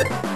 え?